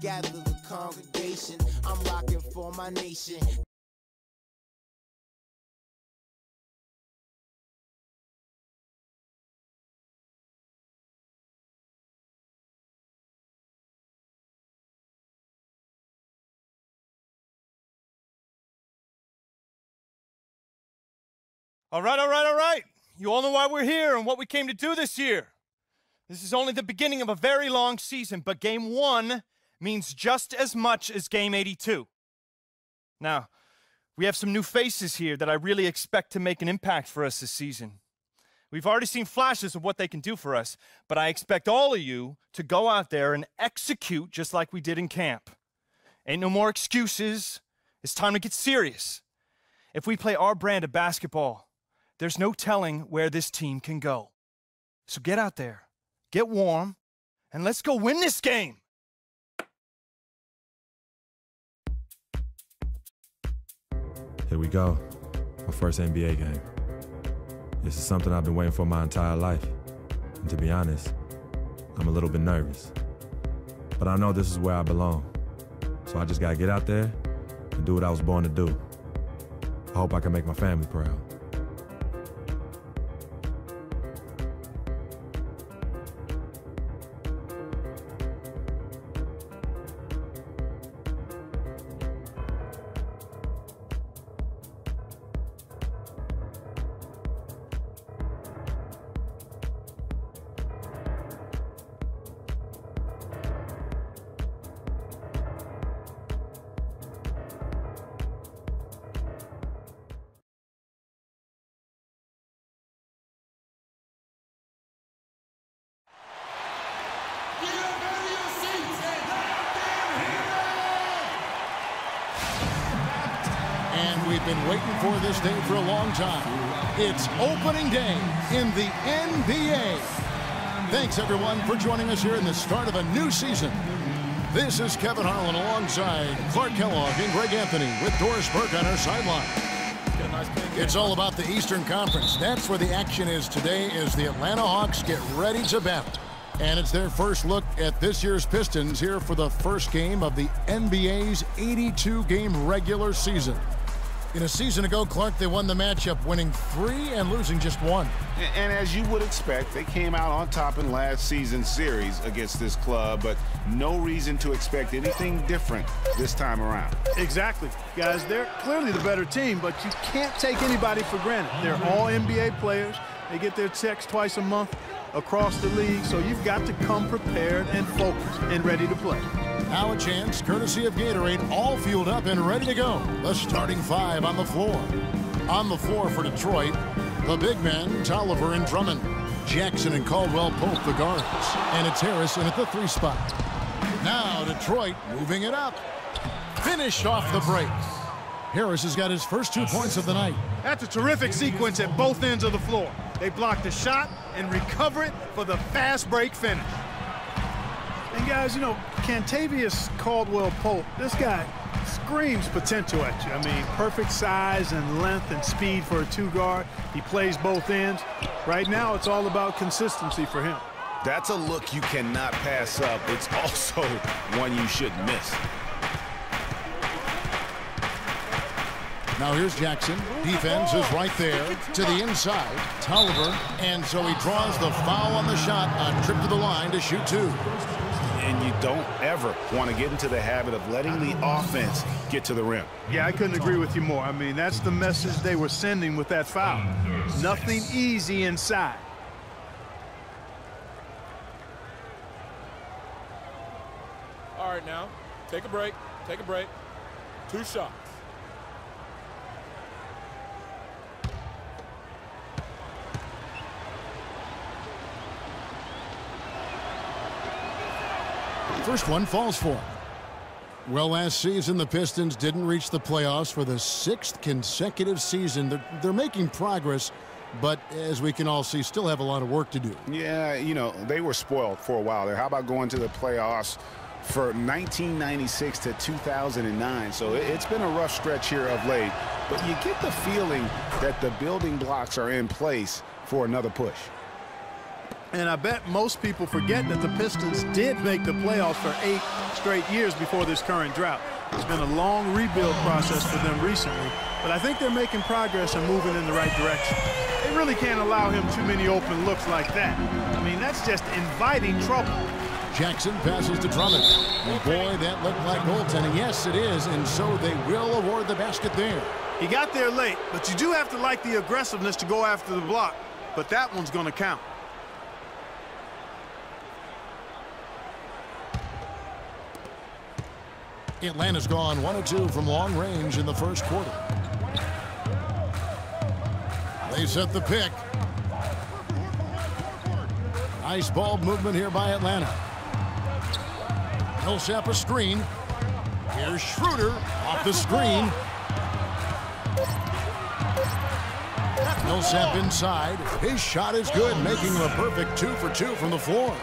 gather the congregation. I'm rocking for my nation. All right, all right, all right. You all know why we're here and what we came to do this year. This is only the beginning of a very long season, but game one means just as much as game 82. Now, we have some new faces here that I really expect to make an impact for us this season. We've already seen flashes of what they can do for us, but I expect all of you to go out there and execute just like we did in camp. Ain't no more excuses. It's time to get serious. If we play our brand of basketball, there's no telling where this team can go. So get out there, get warm, and let's go win this game. Here we go. My first NBA game. This is something I've been waiting for my entire life. And to be honest, I'm a little bit nervous. But I know this is where I belong. So I just gotta get out there and do what I was born to do. I hope I can make my family proud. It's opening day in the NBA. Thanks, everyone, for joining us here in the start of a new season. This is Kevin Harlan alongside Clark Kellogg and Greg Anthony with Doris Burke on our sideline. It's all about the Eastern Conference. That's where the action is today as the Atlanta Hawks get ready to battle. And it's their first look at this year's Pistons here for the first game of the NBA's 82-game regular season. In a season ago, Clark, they won the matchup, winning three and losing just one. And as you would expect, they came out on top in last season's series against this club, but no reason to expect anything different this time around. Exactly. Guys, they're clearly the better team, but you can't take anybody for granted. They're all NBA players. They get their checks twice a month across the league, so you've got to come prepared and focused and ready to play. Now a chance, courtesy of Gatorade, all fueled up and ready to go. The starting five on the floor. On the floor for Detroit, the big men, Tolliver and Drummond. Jackson and Caldwell Pope, the guards. And it's Harrison at the three spot. Now Detroit moving it up. Finished off the break. Harris has got his first two points of the night. That's a terrific sequence at both ends of the floor. They block the shot and recover it for the fast break finish. And guys, you know, Kentavious Caldwell Pope, this guy screams potential at you. I mean, perfect size and length and speed for a two guard. He plays both ends. Right now, it's all about consistency for him. That's a look you cannot pass up. It's also one you shouldn't miss. Now here's Jackson. Defense is right there to the inside. Tolliver. And so he draws the foul on the shot. A trip to the line to shoot two. And you don't ever want to get into the habit of letting the offense get to the rim. Yeah, I couldn't agree with you more. I mean, that's the message they were sending with that foul. Nothing easy inside. All right, now, take a break. Take a break. Two shots. First one falls for. Well, last season, the Pistons didn't reach the playoffs for the sixth consecutive season. They're, they're making progress, but as we can all see, still have a lot of work to do. Yeah, you know, they were spoiled for a while there. How about going to the playoffs for 1996 to 2009? So it's been a rough stretch here of late, but you get the feeling that the building blocks are in place for another push. And I bet most people forget that the Pistons did make the playoffs for eight straight years before this current drought. It's been a long rebuild process for them recently, but I think they're making progress and moving in the right direction. They really can't allow him too many open looks like that. I mean, that's just inviting trouble. Jackson passes to Drummond. And boy, that looked like goaltending. Yes, it is, and so they will award the basket there. He got there late, but you do have to like the aggressiveness to go after the block. But that one's going to count. Atlanta's gone 1-2 from long range in the first quarter. They set the pick. Nice ball movement here by Atlanta. Millsap a screen. Here's Schroeder off the screen. Millsap inside. His shot is good, making him a perfect two for two from the floor.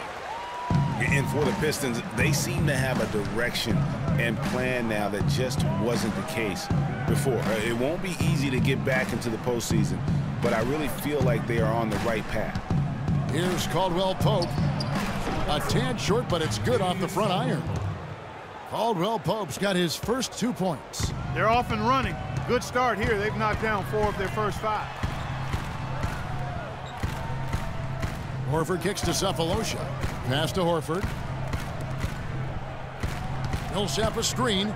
And for the Pistons, they seem to have a direction and plan now that just wasn't the case before. Uh, It won't be easy to get back into the postseason, but I really feel like they are on the right path. Here's Caldwell Pope. A tad short, but it's good off the front iron. Caldwell Pope's got his first two points. They're off and running. Good start here. They've knocked down four of their first five. Horford kicks to Sefolosha. Pass to Horford. Millsap a screen.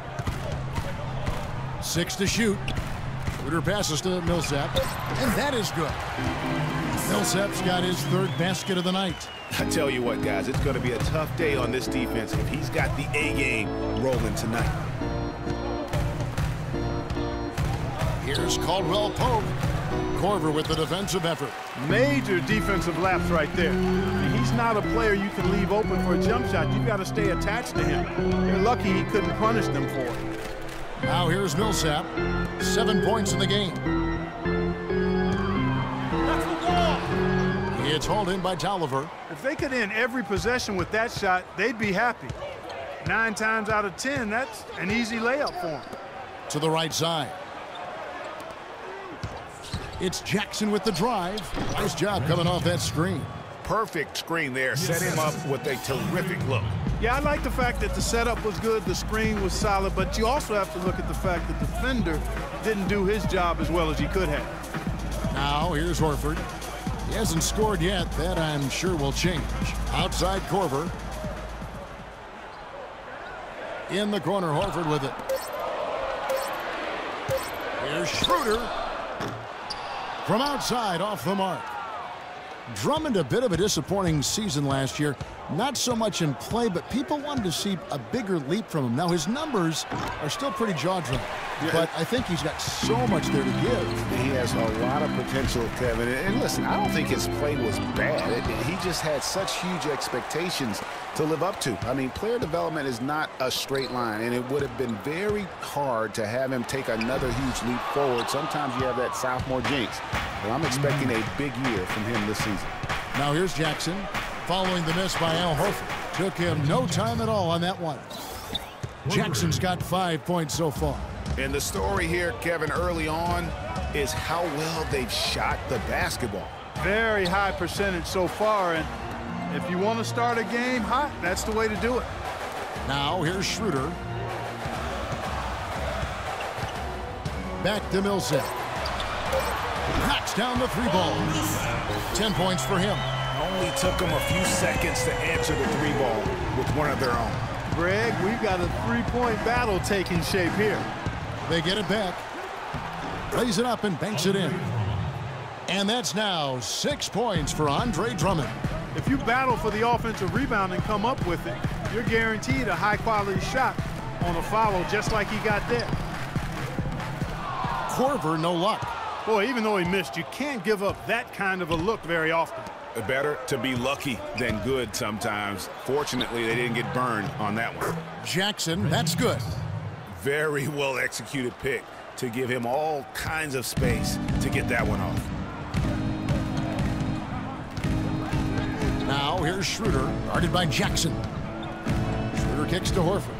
Six to shoot. Schroeder passes to Millsap. And that is good. Millsap's got his third basket of the night. I tell you what, guys, it's going to be a tough day on this defense if he's got the A game rolling tonight. Here's Caldwell Pope. Korver with the defensive effort. Major defensive lapse right there. He's not a player you can leave open for a jump shot. You've got to stay attached to him. You're lucky he couldn't punish them for it. Now here's Millsap. Seven points in the game. It's hauled in by Tolliver. If they could end every possession with that shot, they'd be happy. Nine times out of ten, that's an easy layup for them. to the right side. It's Jackson with the drive. Nice job coming off that screen. Perfect screen there. Set him up with a terrific look. Yeah, I like the fact that the setup was good, the screen was solid, but you also have to look at the fact that the defender didn't do his job as well as he could have. Now here's Horford. He hasn't scored yet. That I'm sure will change. Outside Korver. In the corner, Horford with it. Here's Schroeder. From outside, off the mark. Drummond, a bit of a disappointing season last year. Not so much in play, but people wanted to see a bigger leap from him. Now, his numbers are still pretty jaw-dropping, but I think he's got so much there to give. He has a lot of potential, Kevin. And listen, I don't think his play was bad. It- he just had such huge expectations to live up to. I mean, player development is not a straight line, and it would have been very hard to have him take another huge leap forward. Sometimes you have that sophomore jinx. But I'm expecting a big year from him this season. Now here's Jackson following the miss by Al Horford. Took him no time at all on that one. Jackson's got five points so far. And the story here, Kevin, early on is how well they've shot the basketball. Very high percentage so far, and if you want to start a game hot, that's the way to do it. Now here's Schroeder. Back to Millsap. Knocks down the three ball. Ten points for him. Only took them a few seconds to answer the three ball with one of their own. Greg, we've got a three-point battle taking shape here. They get it back. Lays it up and banks it in. And that's now six points for Andre Drummond. If you battle for the offensive rebound and come up with it, you're guaranteed a high-quality shot on a follow just like he got there. Korver, no luck. Boy, even though he missed, you can't give up that kind of a look very often. Better to be lucky than good sometimes. Fortunately, they didn't get burned on that one. Jackson, that's good. Very well executed pick to give him all kinds of space to get that one off. Now here's Schroeder, guarded by Jackson. Schroeder kicks to Horford.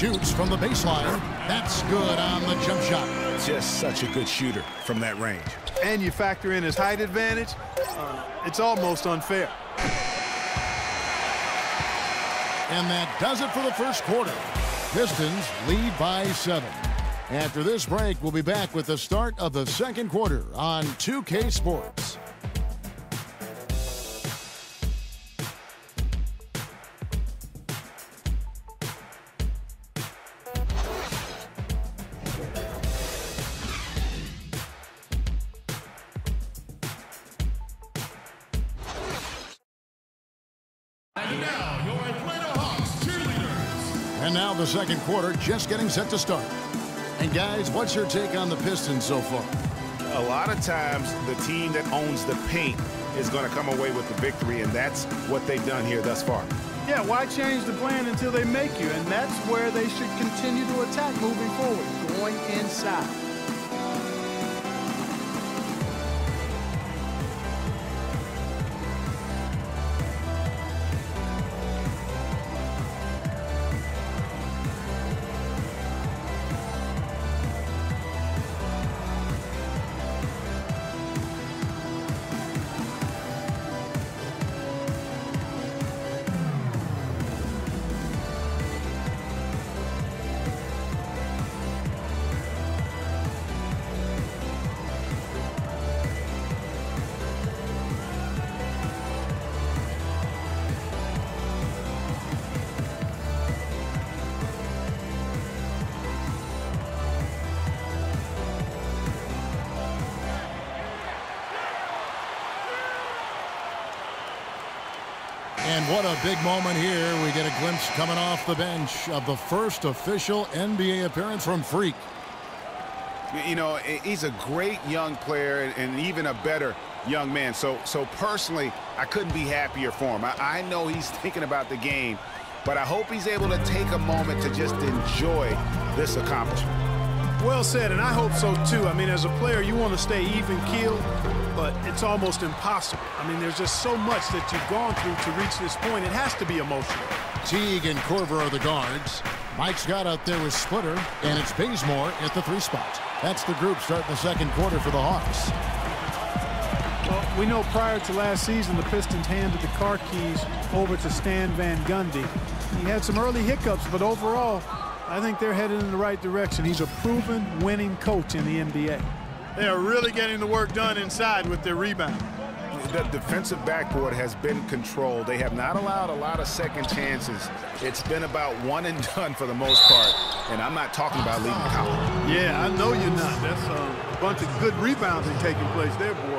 shoots from the baseline. That's good on the jump shot. Just such a good shooter from that range. And you factor in his height advantage, uh, it's almost unfair. And that does it for the first quarter. Pistons lead by seven. After this break, we'll be back with the start of the second quarter on 2K Sports. The second quarter just getting set to start. And guys, what's your take on the Pistons so far? A lot of times, the team that owns the paint is going to come away with the victory, and that's what they've done here thus far. Yeah, why change the plan until they make you? And that's where they should continue to attack moving forward, going inside. And what a big moment here. We get a glimpse coming off the bench of the first official NBA appearance from Freak. You know, he's a great young player and even a better young man. So, so personally, I couldn't be happier for him. I, I know he's thinking about the game, but I hope he's able to take a moment to just enjoy this accomplishment. Well said, and I hope so too. I mean, as a player, you want to stay even keeled, but it's almost impossible. I mean, there's just so much that you've gone through to reach this point. It has to be emotional. Teague and Corver are the guards. Mike Scott out there with Splitter, and it's Bazemore at the three spot. That's the group starting the second quarter for the Hawks. Well, we know prior to last season, the Pistons handed the car keys over to Stan Van Gundy. He had some early hiccups, but overall, I think they're headed in the right direction. He's a proven winning coach in the NBA. They are really getting the work done inside with their rebound. The defensive backboard has been controlled. They have not allowed a lot of second chances. It's been about one and done for the most part, and I'm not talking about leading the. Yeah, I know you're not. That's uh, a bunch of good rebounding taking place there, boy.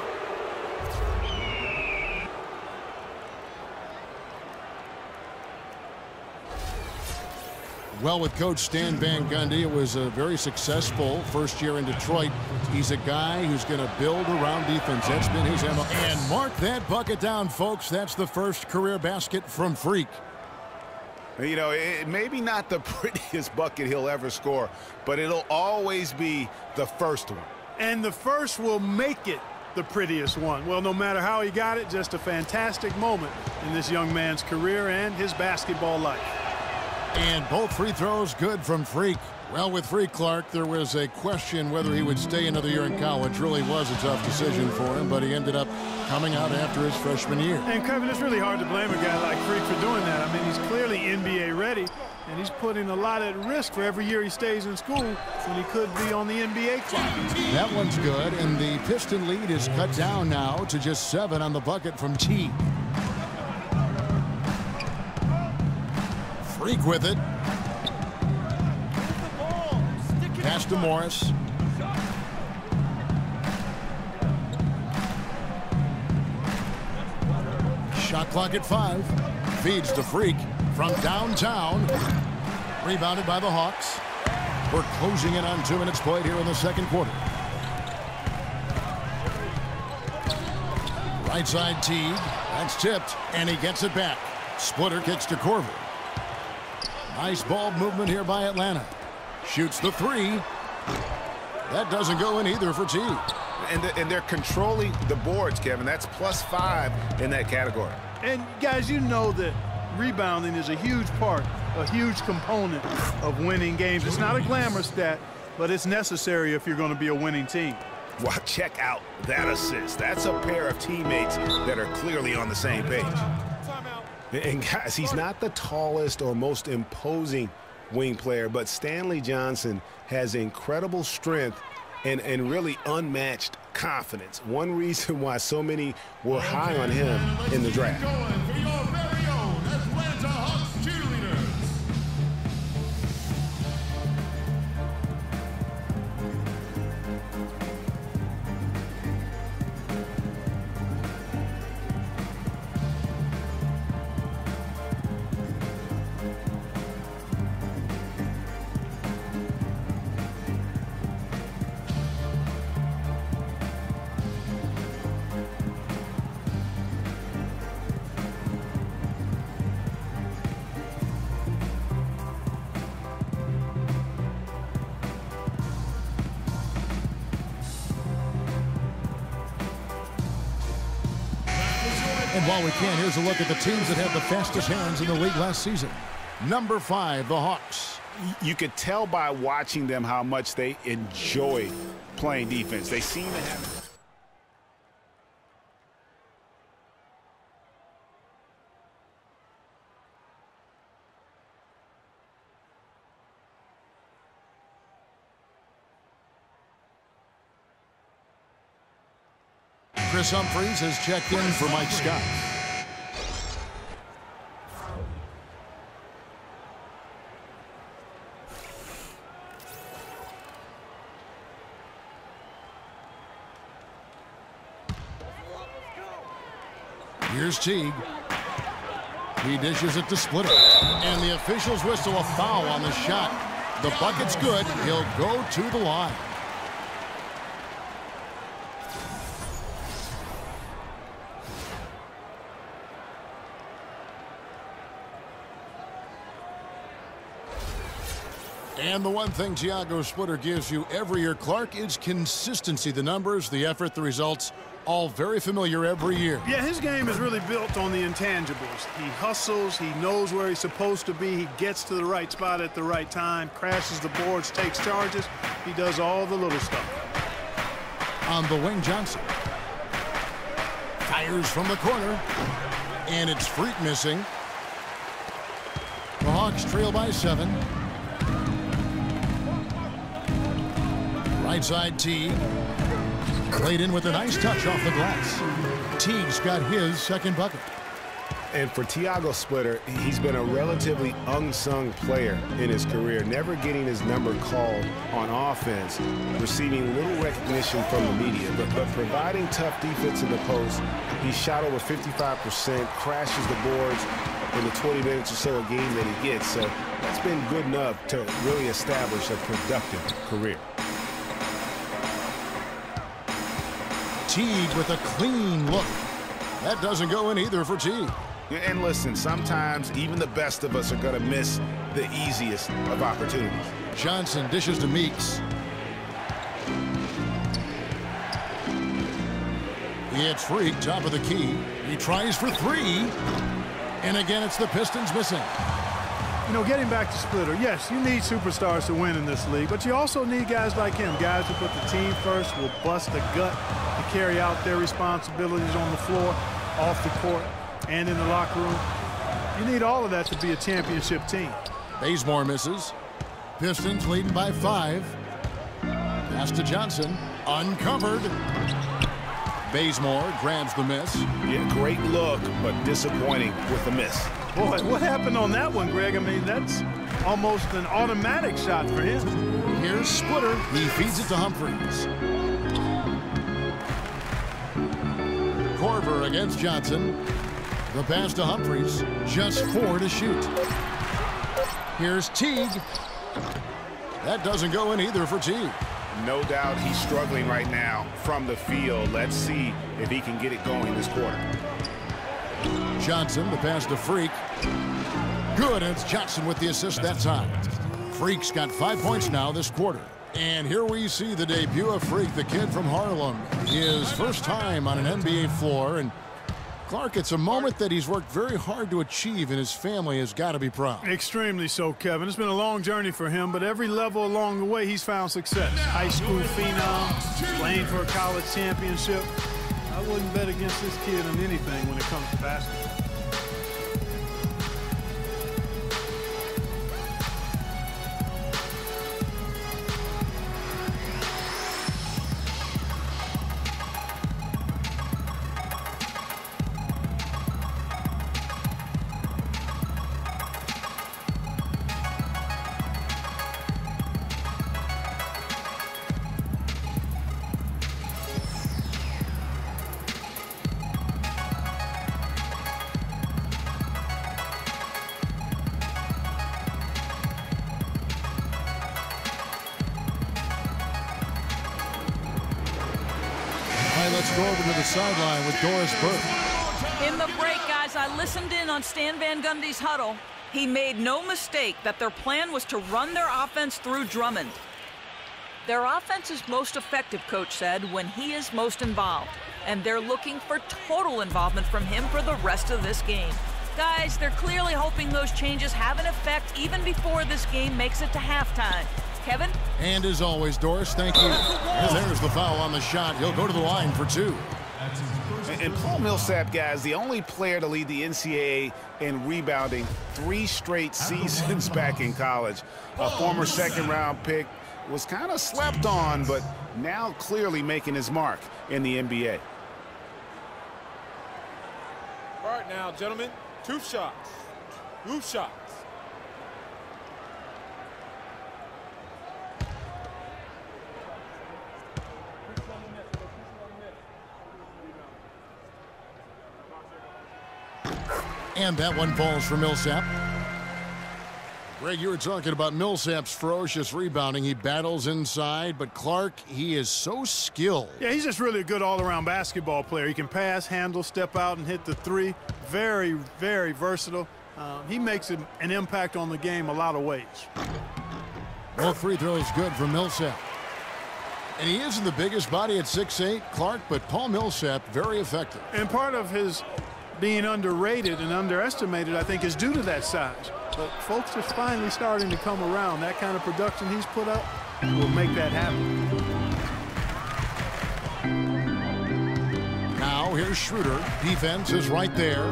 Well, with Coach Stan Van Gundy, it was a very successful first year in Detroit. He's a guy who's going to build around defense. That's been his MO. And mark that bucket down, folks. That's the first career basket from Freak. You know, it, maybe not the prettiest bucket he'll ever score, but it'll always be the first one. And the first will make it the prettiest one. Well, no matter how he got it, just a fantastic moment in this young man's career and his basketball life. And both free throws good from Freak. Well, with Freak Clark, there was a question whether he would stay another year in college. Really was a tough decision for him, but he ended up coming out after his freshman year. And Kevin, it's really hard to blame a guy like Freak for doing that. I mean, he's clearly NBA ready, and he's putting a lot at risk for every year he stays in school when he could be on the NBA clock. That one's good, and the Piston lead is cut down now to just seven on the bucket from Teague. Freak with it. Pass to Morris. Shot clock at five. Feeds to Freak from downtown. Rebounded by the Hawks. We're closing in on two minutes played here in the second quarter. Right side Teague. That's tipped, and he gets it back. Splitter kicks to Korver. Nice ball movement here by Atlanta. Shoots the three. That doesn't go in either for Teague. And, the, and they're controlling the boards, Kevin. That's plus five in that category. And guys, you know that rebounding is a huge part, a huge component of winning games. It's not a glamour stat, but it's necessary if you're going to be a winning team. Well, check out that assist. That's a pair of teammates that are clearly on the same page. And guys, he's not the tallest or most imposing wing player, but Stanley Johnson has incredible strength and, and really unmatched confidence. One reason why so many were high on him in the draft. Here's a look at the teams that had the fastest hands in the league last season. Number five, the Hawks. You could tell by watching them how much they enjoy playing defense. They seem to have... Kris Humphries has checked in for Mike Scott. Here's Teague. He dishes it to Splitter. And the officials whistle a foul on the shot. The bucket's good. He'll go to the line. And the one thing Tiago Splitter gives you every year, Clark, is consistency. The numbers, the effort, the results, all very familiar every year. Yeah, his game is really built on the intangibles. He hustles, he knows where he's supposed to be, he gets to the right spot at the right time, crashes the boards, takes charges. He does all the little stuff. On the wing, Johnson. Fires from the corner. And it's Freak missing. The Hawks trail by seven. Right side Teague. Played in with a nice touch off the glass. Teague's got his second bucket. And for Tiago Splitter, he's been a relatively unsung player in his career, never getting his number called on offense, receiving little recognition from the media, but, but providing tough defense in the post. He shot over 55%, crashes the boards in the 20 minutes or so a game that he gets. So that's been good enough to really establish a productive career. Teague with a clean look. That doesn't go in either for Teague. And listen, sometimes even the best of us are going to miss the easiest of opportunities. Johnson dishes to Meeks. It's Freak, top of the key. He tries for three. And again, it's the Pistons missing. You know, getting back to Splitter, yes, you need superstars to win in this league, but you also need guys like him, guys who put the team first, will bust the gut to carry out their responsibilities on the floor, off the court, and in the locker room. You need all of that to be a championship team. Bazemore misses. Pistons leading by five. Pass to Johnson. Uncovered. Bazemore grabs the miss. Yeah, great look, but disappointing with the miss. Boy, what happened on that one, Greg? I mean, that's almost an automatic shot for him. Here's Splitter. He feeds it to Humphries. Against Johnson. The pass to Humphries. Just four to shoot. Here's Teague. That doesn't go in either for Teague. No doubt he's struggling right now from the field. Let's see if he can get it going this quarter. Johnson, the pass to Freak. Good, and it's Johnson with the assist that time. Freak's got five points now this quarter. And here we see the debut of Freak, the kid from Harlem. His first time on an NBA floor, and Clark, it's a moment that he's worked very hard to achieve, and his family has got to be proud. Extremely so, Kevin. It's been a long journey for him, but every level along the way, he's found success. High school phenom, playing for a college championship. I wouldn't bet against this kid on anything when it comes to basketball. The sideline with Doris Burke. In the break, guys, I listened in on Stan Van Gundy's huddle. He made no mistake that their plan was to run their offense through Drummond. Their offense is most effective, Coach said, when he is most involved. And they're looking for total involvement from him for the rest of this game. Guys, they're clearly hoping those changes have an effect even before this game makes it to halftime. Kevin? And as always, Doris, thank you. And there's the foul on the shot. He'll go to the line for two. And Paul Millsap, guys, the only player to lead the NCAA in rebounding three straight seasons back in college. A former second-round pick was kind of slept on, but now clearly making his mark in the NBA. All right now, gentlemen, two shots. Two shots. And that one falls for Millsap. Greg, you were talking about Millsap's ferocious rebounding. He battles inside, but Clark, he is so skilled. Yeah, he's just really a good all-around basketball player. He can pass, handle, step out, and hit the three. Very, very versatile. Uh, he makes an, an impact on the game a lot of ways. Both free throws good for Millsap. And he isn't the biggest body at 6'8", Clark, but Paul Millsap, very effective. And part of his being underrated and underestimated, I think, is due to that size. But folks are finally starting to come around. That kind of production he's put up will make that happen. Now here's Schroeder. Defense is right there.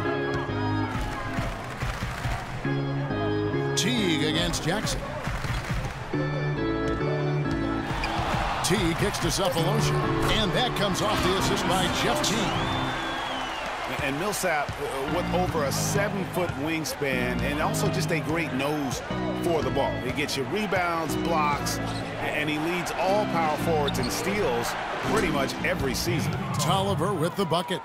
Teague against Jackson. Teague kicks to Sefolosha. And that comes off the assist by Jeff Teague. And Millsap uh, with over a seven-foot wingspan and also just a great nose for the ball. He gets you rebounds, blocks, and he leads all power forwards in steals pretty much every season. Tolliver with the bucket.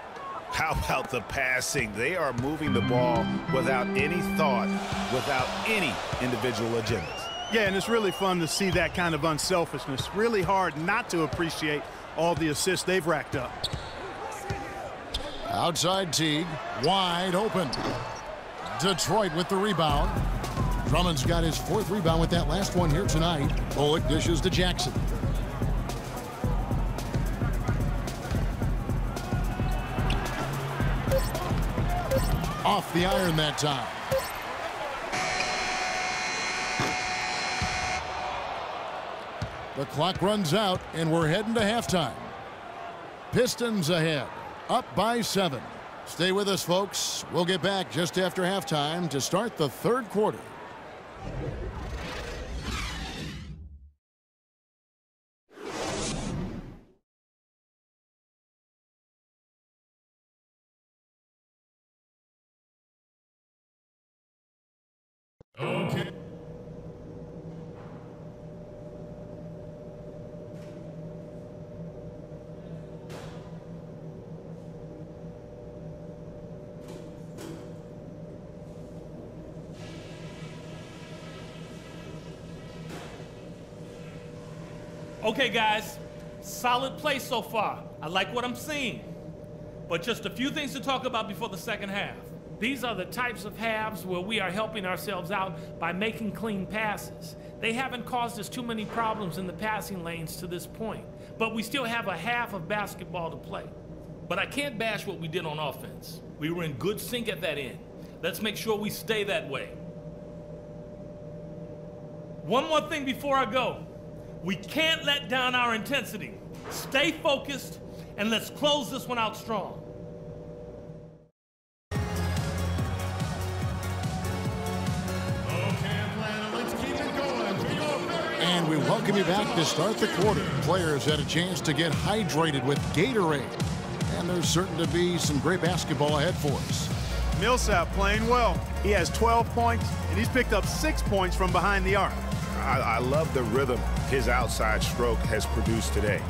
How about the passing? They are moving the ball without any thought, without any individual agendas. Yeah, and it's really fun to see that kind of unselfishness. Really hard not to appreciate all the assists they've racked up. Outside Teague, wide open. Detroit with the rebound. Drummond's got his fourth rebound with that last one here tonight. Bullock dishes to Jackson. Off the iron that time. The clock runs out, and we're heading to halftime. Pistons ahead up by seven. Stay with us, folks. We'll get back just after halftime to start the third quarter. Solid play so far. I like what I'm seeing. But just a few things to talk about before the second half. These are the types of halves where we are helping ourselves out by making clean passes. They haven't caused us too many problems in the passing lanes to this point, but we still have a half of basketball to play. But I can't bash what we did on offense. We were in good sync at that end. Let's make sure we stay that way. One more thing before I go. We can't let down our intensity. Stay focused, and let's close this one out strong. And we welcome you back to start the quarter. Players had a chance to get hydrated with Gatorade. And there's certain to be some great basketball ahead for us. Millsap playing well. He has 12 points, and he's picked up six points from behind the arc. I, I love the rhythm his outside stroke has produced today.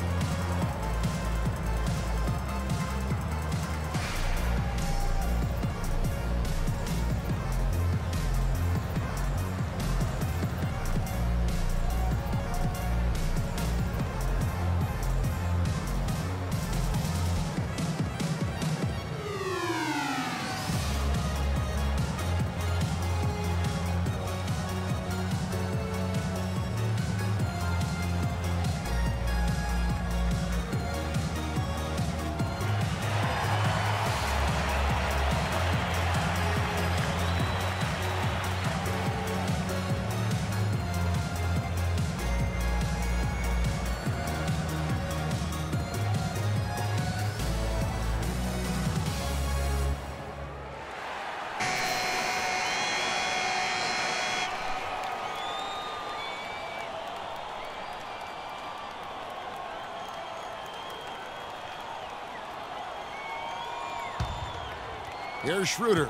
Here's Schroeder.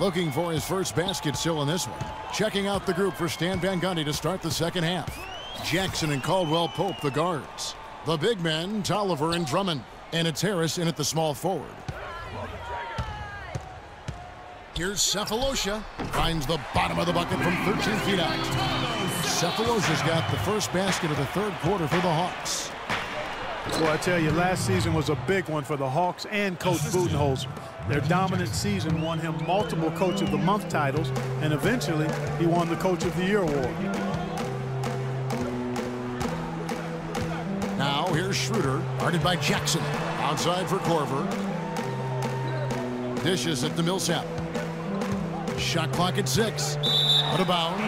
Looking for his first basket still in this one. Checking out the group for Stan Van Gundy to start the second half. Jackson and Caldwell Pope, the guards. The big men, Tolliver and Drummond. And it's Harris in at the small forward. Here's Sefolosha. Finds the bottom of the bucket from 13 feet out. Sefolosha's got the first basket of the third quarter for the Hawks. Well, I tell you, last season was a big one for the Hawks and Coach Budenholzer. Their dominant season won him multiple Coach of the Month titles, and eventually he won the Coach of the Year award. Now here's Schroeder, guarded by Jackson. Outside for Korver. Dishes at the Millsap. Shot clock at six. Out of bounds.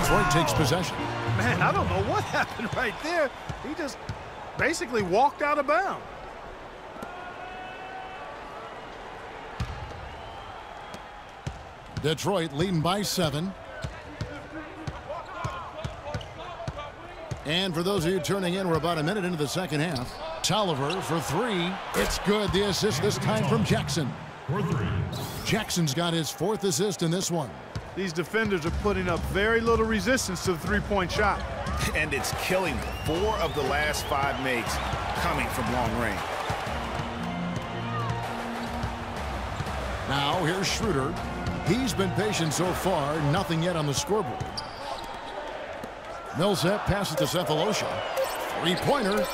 Detroit takes possession. Man, I don't know what happened right there. He just basically walked out of bounds. Detroit leading by seven. And for those of you turning in, we're about a minute into the second half. Tolliver for three. It's good. The assist this time from Jackson. Jackson's got his fourth assist in this one. These defenders are putting up very little resistance to the three-point shot. And it's killing four of the last five makes coming from long range. Now here's Schroeder. He's been patient so far. Nothing yet on the scoreboard. Millsap passes to Sefolosha. Three-pointer.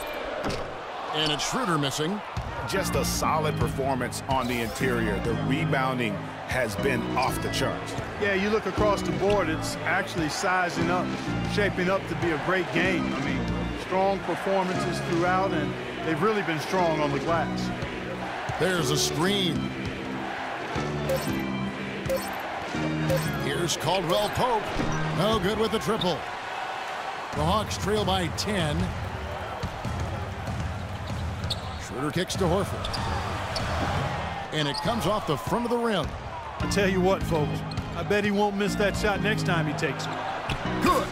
And it's Schroeder missing. Just a solid performance on the interior. The rebounding has been off the charts. Yeah, you look across the board, it's actually sizing up, shaping up to be a great game. I mean, strong performances throughout, and they've really been strong on the glass. There's a screen. Here's Caldwell Pope. No good with the triple. The Hawks trail by 10. Schroeder kicks to Horford. And it comes off the front of the rim. I tell you what, folks, I bet he won't miss that shot next time he takes it. Good.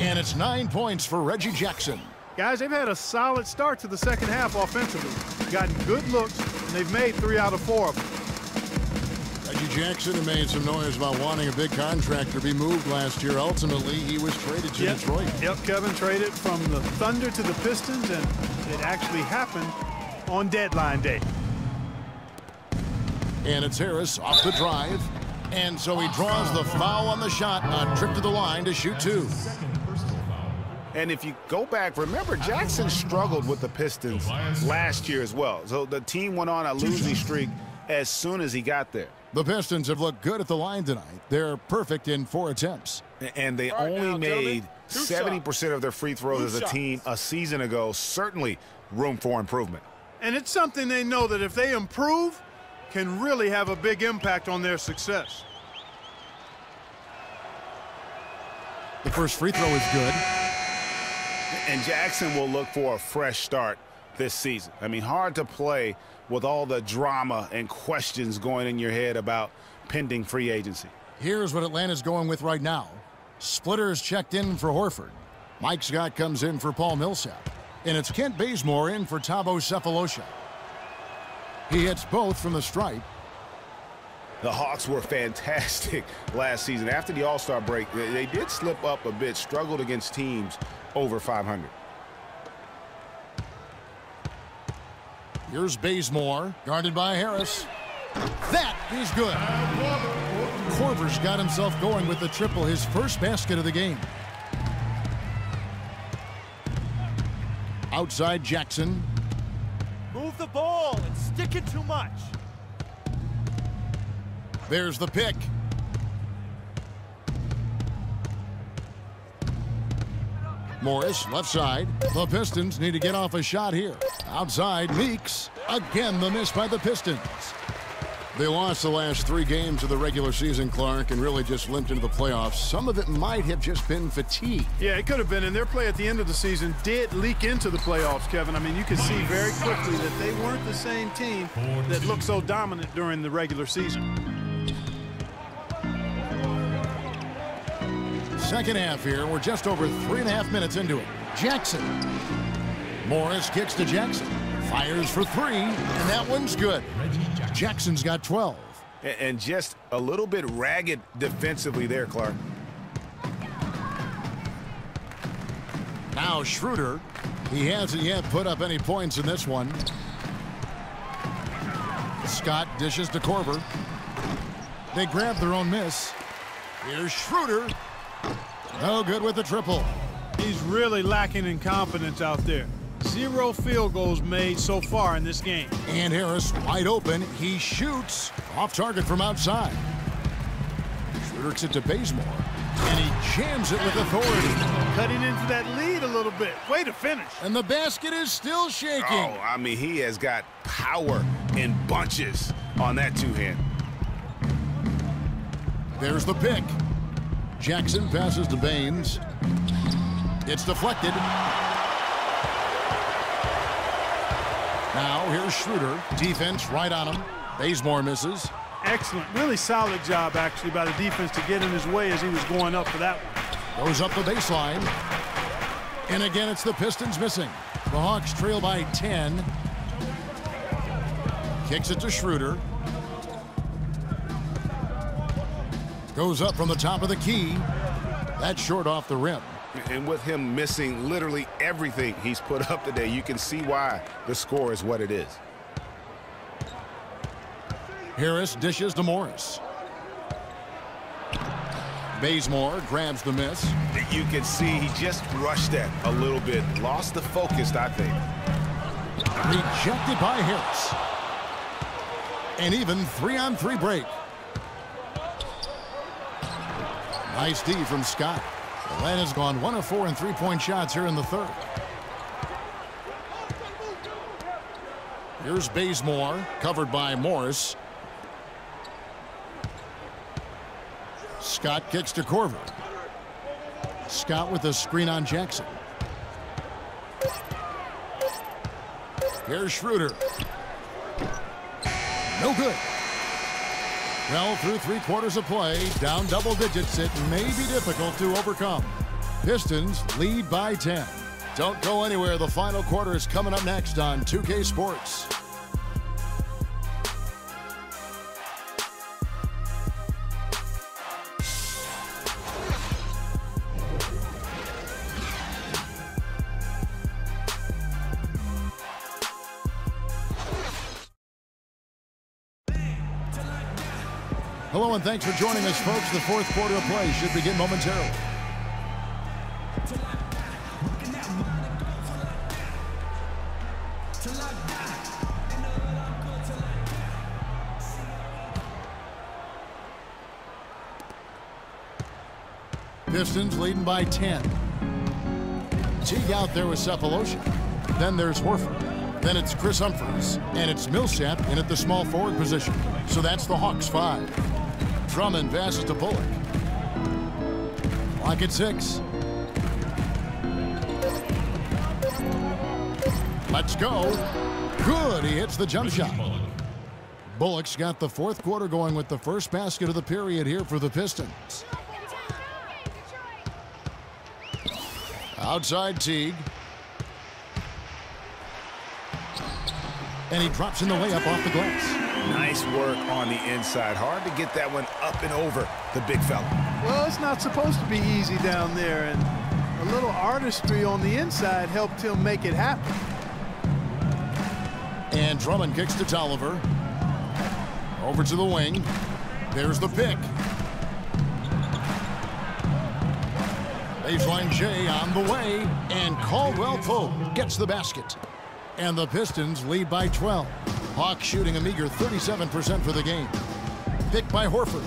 And it's nine points for Reggie Jackson. Guys, they've had a solid start to the second half offensively. Gotten good looks, and they've made three out of four of them. Reggie Jackson had made some noise about wanting a big contract to be moved last year. Ultimately, he was traded to yep. Detroit. Yep, Kevin traded from the Thunder to the Pistons, and it actually happened on deadline day. And it's Harris off the drive. And so he draws the foul on the shot. A trip to the line to shoot two. And if you go back, remember Jackson struggled with the Pistons last year as well. So the team went on a losing streak as soon as he got there. The Pistons have looked good at the line tonight. They're perfect in four attempts. And they right, only now, made 70% of their free throws Two as a shot. team a season ago. Certainly room for improvement. And it's something they know that if they improve, can really have a big impact on their success. The first free throw is good. And Jackson will look for a fresh start this season. I mean, hard to play with all the drama and questions going in your head about pending free agency. Here's what Atlanta's going with right now. Splitters checked in for Horford. Mike Scott comes in for Paul Millsap. And it's Kent Bazemore in for Thabo Sefolosha. He hits both from the stripe. The Hawks were fantastic last season. After the All-Star break, they did slip up a bit, struggled against teams over 500. Here's Bazemore, guarded by Harris. That is good. Korver's got himself going with the triple, his first basket of the game. Outside Jackson. Move the ball and stick it too much. There's the pick. Morris, left side. The Pistons need to get off a shot here. Outside, Meeks. Again, the miss by the Pistons. They lost the last three games of the regular season, Clark, and really just limped into the playoffs. Some of it might have just been fatigue. Yeah, it could have been, and their play at the end of the season did leak into the playoffs, Kevin. I mean, you can see very quickly that they weren't the same team that looked so dominant during the regular season. Second half here. We're just over three and a half minutes into it. Jackson. Morris kicks to Jackson. Fires for three, and that one's good. Jackson's got 12. And just a little bit ragged defensively there, Clark. Now Schroeder. He hasn't yet put up any points in this one. Scott dishes to Korver. They grab their own miss. Here's Schroeder. No good with the triple. He's really lacking in confidence out there. Zero field goals made so far in this game. And Harris wide open. He shoots off target from outside. Schroeder it to Bazemore. And he jams it with authority. Cutting into that lead a little bit. Way to finish. And the basket is still shaking. Oh, I mean, he has got power in bunches on that two-hand. There's the pick. Jackson passes to Baynes. It's deflected. Now here's Schroeder. Defense right on him. Bazemore misses. Excellent. Really solid job, actually, by the defense to get in his way as he was going up for that one. Goes up the baseline. And again, it's the Pistons missing. The Hawks trail by 10. Kicks it to Schroeder. Goes up from the top of the key. That's short off the rim. And with him missing literally everything he's put up today, you can see why the score is what it is. Harris dishes to Morris. Bazemore grabs the miss. You can see he just rushed that a little bit. Lost the focus, I think. Rejected by Harris. And even three-on-three 3 break. Nice D from Scott. Atlanta's gone one of four in three-point shots here in the third. Here's Bazemore, covered by Morris. Scott kicks to Korver. Scott with a screen on Jackson. Here's Schroeder. No good. Well, through three quarters of play, down double digits, it may be difficult to overcome. Pistons lead by 10. Don't go anywhere. The final quarter is coming up next on 2K Sports. Hello and thanks for joining us, folks. The fourth quarter of play should begin momentarily. Pistons leading by 10. Teague out there with Sefolosha. Then there's Horford. Then it's Kris Humphries, and it's Millsap in at the small forward position. So that's the Hawks five. Drummond passes to Bullock. Lock at six. Let's go. Good. He hits the jump shot. Bullock's got the fourth quarter going with the first basket of the period here for the Pistons. Outside Teague. And he drops in the layup off the glass. Nice work on the inside. Hard to get that one up and over the big fella. Well, it's not supposed to be easy down there, and a little artistry on the inside helped him make it happen. And Drummond kicks to Tolliver. Over to the wing. There's the pick. Baseline J on the way. And Caldwell Pope gets the basket. And the Pistons lead by 12. Hawks shooting a meager 37% for the game. Picked by Horford.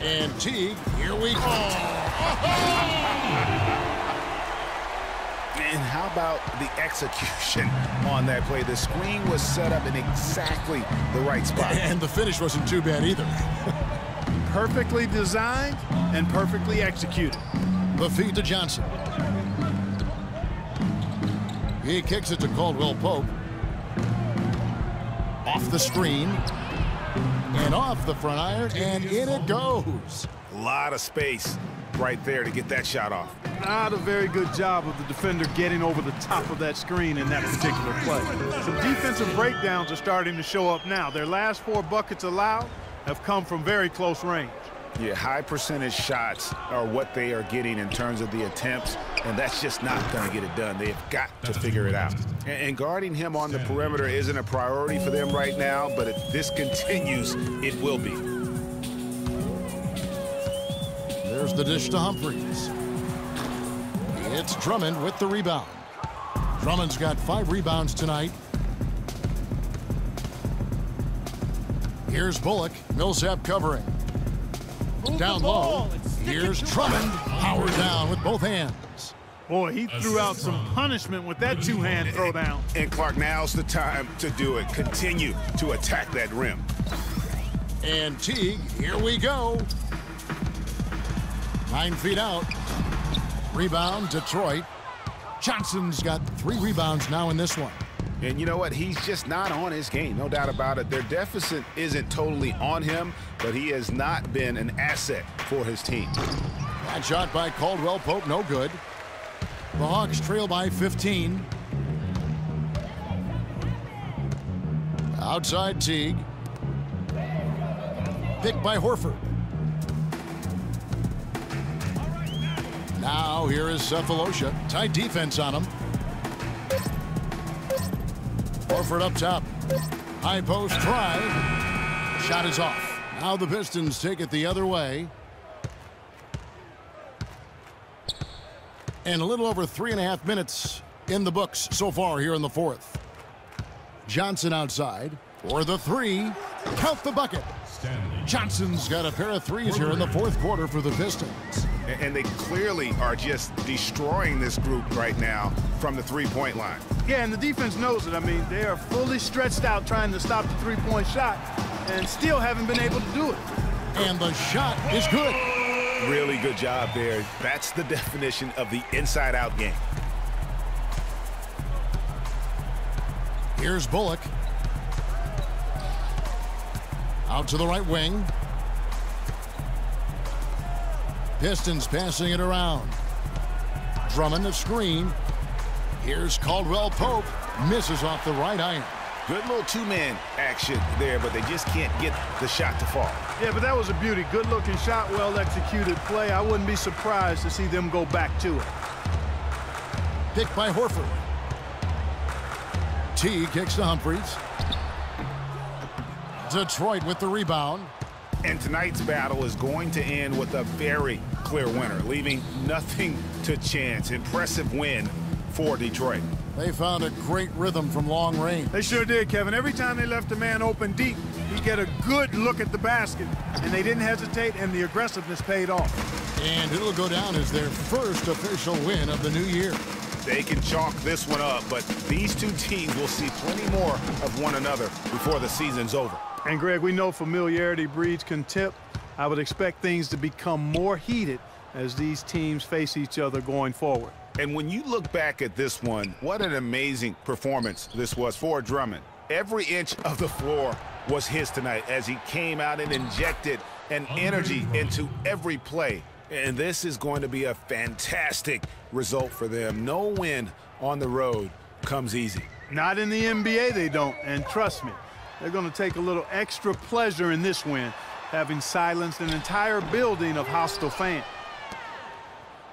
And Teague, here we go. And how about the execution on that play? The screen was set up in exactly the right spot. And the finish wasn't too bad either. perfectly designed and perfectly executed. The feed to Johnson. He kicks it to Caldwell Pope. Off the screen. And off the front iron, and in it goes. A lot of space right there to get that shot off. Not a very good job of the defender getting over the top of that screen in that particular play. Some defensive breakdowns are starting to show up now. Their last four buckets allowed have come from very close range. Yeah, high percentage shots are what they are getting in terms of the attempts, and that's just not going to get it done. They've got to figure it out. And, and, guarding him on the perimeter isn't a priority for them right now, but if this continues, it will be. There's the dish to Humphries. It's Drummond with the rebound. Drummond's got five rebounds tonight. Here's Bullock. Millsap covering. Down low. Here's Drummond. Power down with both hands. Boy, he threw out some punishment with that two-hand throwdown. And Clark, now's the time to do it. Continue to attack that rim. And Teague, here we go. Nine feet out. Rebound, Detroit. Johnson's got three rebounds now in this one. And you know what? He's just not on his game, no doubt about it. Their deficit isn't totally on him, but he has not been an asset for his team. That shot by Caldwell Pope, no good. The Hawks trail by 15. Outside Teague. Picked by Horford. Now here is Sefolosha. Tight defense on him. Horford up top. High post try. Shot is off. Now the Pistons take it the other way. And a little over three and a half minutes in the books so far here in the fourth. Johnson outside for the three. Count the bucket. Johnson's got a pair of threes here in the fourth quarter for the Pistons. And they clearly are just destroying this group right now from the three-point line. Yeah, and the defense knows it. I mean, they are fully stretched out trying to stop the three-point shot and still haven't been able to do it. And the shot is good. Really good job there. That's the definition of the inside-out game. Here's Bullock. Out to the right wing. Pistons passing it around. Drummond the screen. Here's Caldwell Pope. Misses off the right iron. Good little two-man action there, but they just can't get the shot to fall. Yeah, but that was a beauty. Good-looking shot, well-executed play. I wouldn't be surprised to see them go back to it. Picked by Horford. T kicks to Humphries. Detroit with the rebound. And tonight's battle is going to end with a very clear winner, leaving nothing to chance. Impressive win for Detroit. They found a great rhythm from long range. They sure did, Kevin. Every time they left a man open deep, he get a good look at the basket. And they didn't hesitate, and the aggressiveness paid off. And it'll go down as their first official win of the new year. they can chalk this one up, but these two teams will see plenty more of one another before the season's over. And Greg, we know familiarity breeds contempt. I would expect things to become more heated as these teams face each other going forward. And when you look back at this one, what an amazing performance this was for Drummond. Every inch of the floor was his tonight as he came out and injected an energy into every play. And this is going to be a fantastic result for them. No win on the road comes easy. Not in the NBA, they don't. And trust me, they're going to take a little extra pleasure in this win, having silenced an entire building of hostile fans.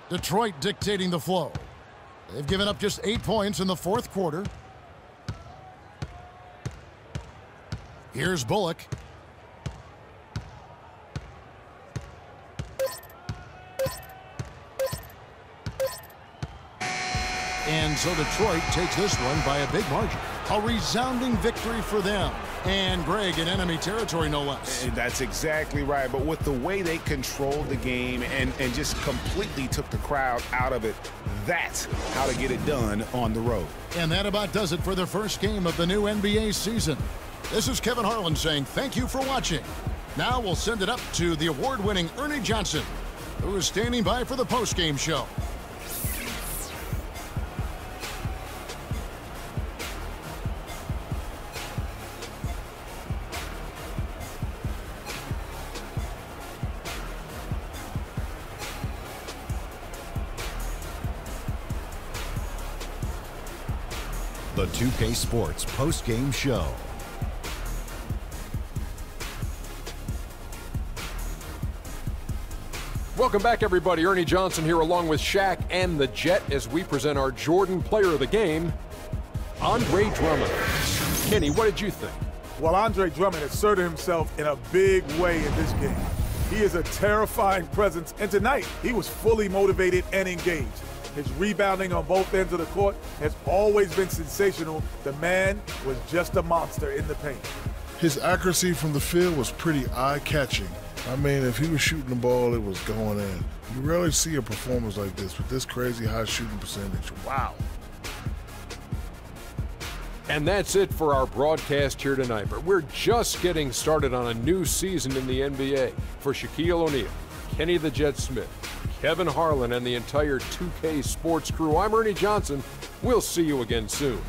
Detroit dictating the flow. They've given up just eight points in the fourth quarter. Here's Bullock. And so Detroit takes this one by a big margin. A resounding victory for them. And Greg in enemy territory, no less. And that's exactly right. But with the way they controlled the game and, and just completely took the crowd out of it, that's how to get it done on the road. And that about does it for the first game of the new NBA season. This is Kevin Harlan saying thank you for watching. Now we'll send it up to the award-winning Ernie Johnson, who is standing by for the post-game show. The 2K Sports post-game show. Welcome back, everybody. Ernie Johnson here along with Shaq and the Jet as we present our Jordan Player of the Game, Andre Drummond. Kenny, what did you think? Well, Andre Drummond asserted himself in a big way in this game. He is a terrifying presence, and tonight he was fully motivated and engaged. His rebounding on both ends of the court has always been sensational. The man was just a monster in the paint. His accuracy from the field was pretty eye-catching. I mean, if he was shooting the ball, it was going in. You rarely see a performance like this with this crazy high shooting percentage. Wow. And that's it for our broadcast here tonight. But we're just getting started on a new season in the NBA. For Shaquille O'Neal, Kenny the Jet Smith, Kevin Harlan, and the entire 2K Sports crew, I'm Ernie Johnson. We'll see you again soon.